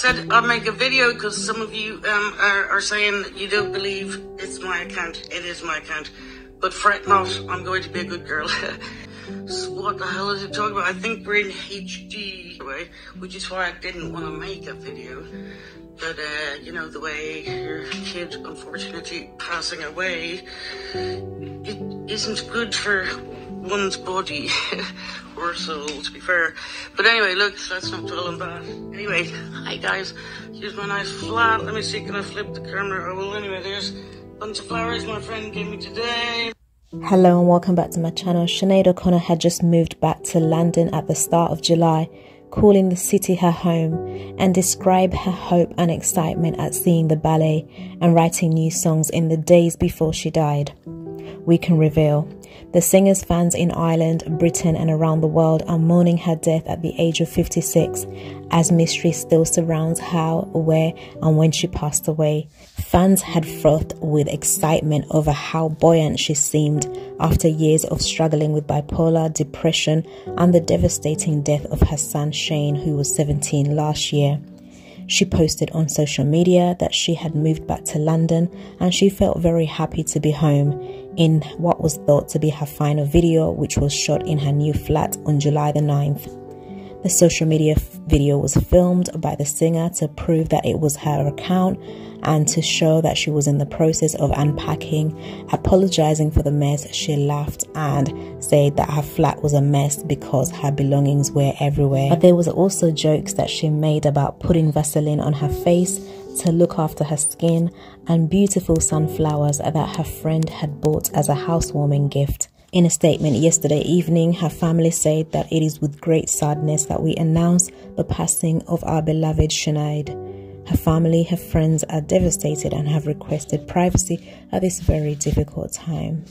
said I'll make a video because some of you um, are, are saying you don't believe it's my account. It is my account. But fret not, I'm going to be a good girl. so what the hell is it talking about? I think we're in HD, right? Which is why I didn't want to make a video. But, uh, you know, the way your kid unfortunately passing away, it isn't good for one's body or soul, to be fair. But anyway, look, that's not dwell on that. Anyway, hi guys. Here's my nice flat. Let me see, can I flip the camera? Oh, well, anyway, there's a bunch of flowers my friend gave me today. Hello and welcome back to my channel. Sinead O'Connor had just moved back to London at the start of July, calling the city her home, and described her hope and excitement at seeing the ballet and writing new songs in the days before she died. We can reveal the singer's fans in Ireland, Britain, and around the world are mourning her death at the age of 56, as mystery still surrounds how, where, and when she passed away. Fans had frothed with excitement over how buoyant she seemed after years of struggling with bipolar, depression, and the devastating death of her son Shane, who was 17 last year. She posted on social media that she had moved back to London and she felt very happy to be home in what was thought to be her final video, which was shot in her new flat on July the 9th. The social media video was filmed by the singer to prove that it was her account and to show that she was in the process of unpacking, apologizing for the mess. She laughed and said that her flat was a mess because her belongings were everywhere. But there was also jokes that she made about putting Vaseline on her face to look after her skin and beautiful sunflowers that her friend had bought as a housewarming gift. In a statement yesterday evening, her family said that it is with great sadness that we announce the passing of our beloved Sinead. Her family, her friends are devastated and have requested privacy at this very difficult time.